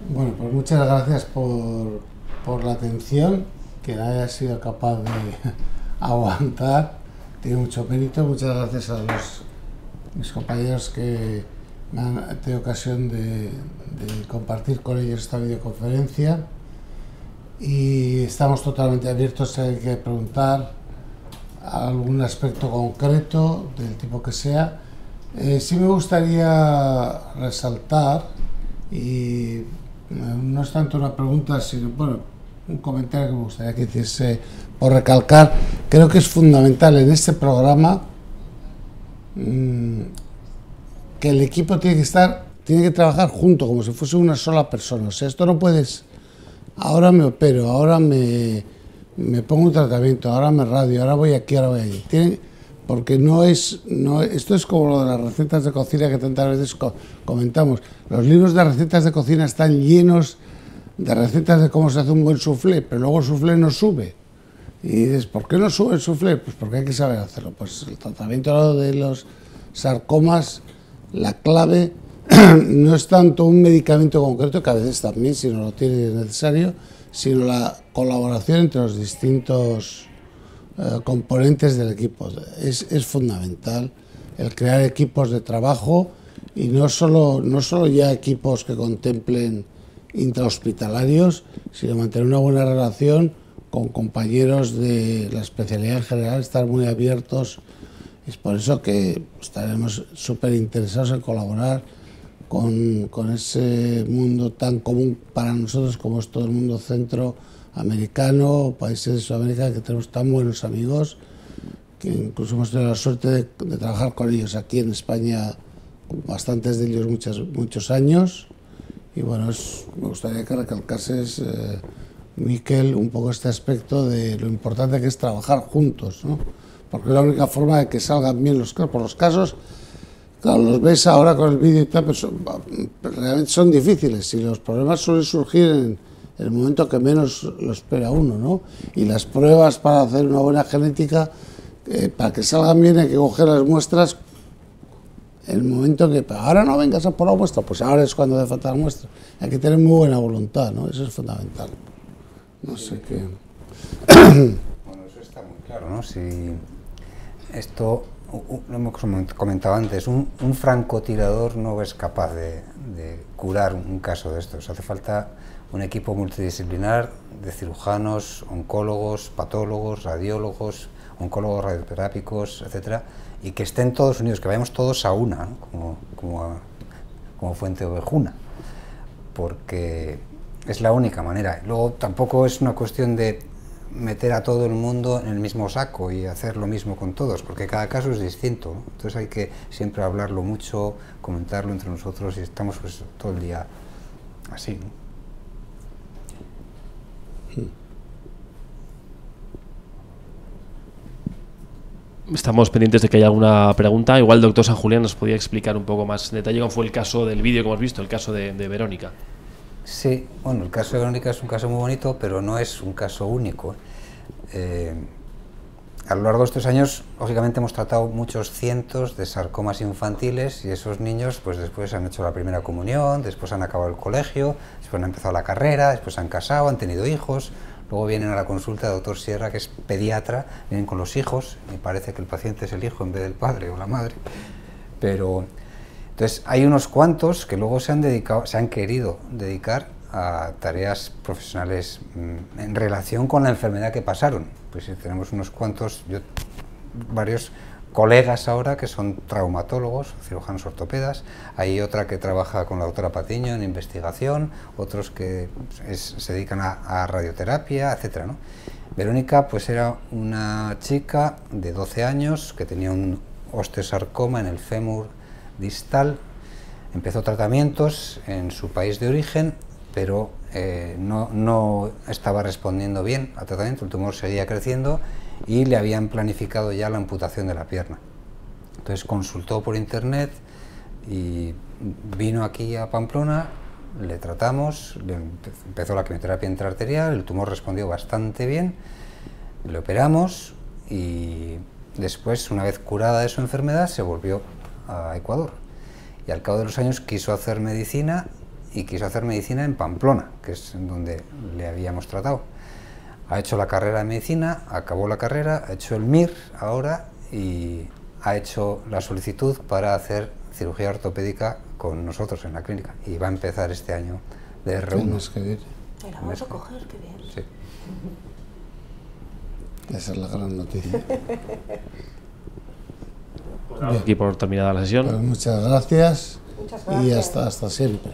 Bueno, pues muchas gracias por, por la atención, que haya sido capaz de *laughs* aguantar. Tiene mucho mérito. Muchas gracias a los mis compañeros que me han tenido ocasión de, de compartir con ellos esta videoconferencia. Y estamos totalmente abiertos a que preguntar algún aspecto concreto, del tipo que sea. Eh, sí me gustaría resaltar, y eh, no es tanto una pregunta, sino bueno, un comentario que me gustaría que hiciese por recalcar, creo que es fundamental en este programa mmm, que el equipo tiene que estar, tiene que trabajar junto, como si fuese una sola persona. O sea, esto no puedes, ahora me opero, ahora me, me pongo un tratamiento, ahora me radio, ahora voy aquí, ahora voy allí. Tiene, porque no es, no, esto es como lo de las recetas de cocina que tantas veces co comentamos. Los libros de recetas de cocina están llenos de recetas de cómo se hace un buen soufflé, pero luego el soufflé no sube. Y dices, ¿por qué no sube el soufflé? Pues porque hay que saber hacerlo. Pues el tratamiento de los sarcomas, la clave *clears throat* no es tanto un medicamento concreto, que a veces también, si no lo tiene necesario, sino la colaboración entre los distintos eh, componentes del equipo. Es, es, fundamental el crear equipos de trabajo y no solo, no solo ya equipos que contemplen intrahospitalarios, sino mantener una buena relación con compañeros de la especialidad en general, estar muy abiertos. Es por eso que estaremos súper interesados en colaborar con, con, ese mundo tan común para nosotros como es todo el mundo centroamericano, países de Sudamérica, que tenemos tan buenos amigos, que incluso hemos tenido la suerte de, de trabajar con ellos aquí en España, bastantes de ellos muchos, muchos años. Y bueno, es, me gustaría que recalcases, eh, Miquel, un poco este aspecto de lo importante que es trabajar juntos, ¿no? porque es la única forma de que salgan bien los casos. Por los casos, los ves ahora con el vídeo y tal, pero realmente son difíciles y los problemas suelen surgir en, en, el momento que menos lo espera uno, ¿no? Y las pruebas para hacer una buena genética, eh, para que salgan bien hay que coger las muestras el momento que ahora no vengas a por la muestra, pues ahora es cuando hace falta la muestra. Hay que tener muy buena voluntad, ¿no? Eso es fundamental. No sé qué. Bueno, eso está muy claro, ¿no? Si esto, lo hemos comentado antes, un, un francotirador no es capaz de, curar un caso de estos. Hace falta un equipo multidisciplinar de cirujanos, oncólogos, patólogos, radiólogos, oncólogos radioterápicos, etcétera, y que estén todos unidos, que vayamos todos a una, como, como, a, como fuente ovejuna, porque es la única manera. Luego tampoco es una cuestión de meter a todo el mundo en el mismo saco y hacer lo mismo con todos, porque cada caso es distinto. Entonces hay que siempre hablarlo mucho, comentarlo entre nosotros y estamos pues, todo el día así. ¿no? Estamos pendientes de que haya alguna pregunta. Igual doctor San Julián nos podía explicar un poco más en detalle cómo fue el caso del vídeo que hemos visto, el caso de, Verónica. Sí, bueno, el caso de Verónica es un caso muy bonito, pero no es un caso único. Eh, a lo largo de estos años, lógicamente, hemos tratado muchos cientos de sarcomas infantiles y esos niños, pues después han hecho la primera comunión, después han acabado el colegio, después han empezado la carrera, después han casado, han tenido hijos, Luego vienen a la consulta del doctor Sierra, que es pediatra, vienen con los hijos, y parece que el paciente es el hijo en vez del padre o la madre. Pero, entonces, hay unos cuantos que luego se han, dedicado, se han querido dedicar a tareas profesionales mmm, en relación con la enfermedad que pasaron. Pues tenemos unos cuantos, yo, varios colegas ahora que son traumatólogos, cirujanos ortopedas, hay otra que trabaja con la doctora Patiño en investigación, otros que es, se dedican a, a radioterapia, etcétera, ¿no? Verónica pues era una chica de 12 años que tenía un osteosarcoma en el fémur distal, empezó tratamientos en su país de origen, pero eh, no, no estaba respondiendo bien al tratamiento, el tumor seguía creciendo y le habían planificado ya la amputación de la pierna. Entonces consultó por internet y vino aquí a Pamplona, le tratamos, empezó la quimioterapia intraarterial, el tumor respondió bastante bien, le operamos y después, una vez curada de su enfermedad, se volvió a Ecuador. Y al cabo de los años quiso hacer medicina y quiso hacer medicina en Pamplona, que es en donde le habíamos tratado. Ha hecho la carrera de medicina, acabó la carrera, ha hecho el MIR ahora y ha hecho la solicitud para hacer cirugía ortopédica con nosotros en la clínica y va a empezar este año de El R1. mes que. Te la vamos a coger, qué bien. Sí. Esa es la gran noticia. *laughs* Aquí por terminada la sesión. Pues muchas gracias Muchas y gracias. hasta, hasta siempre.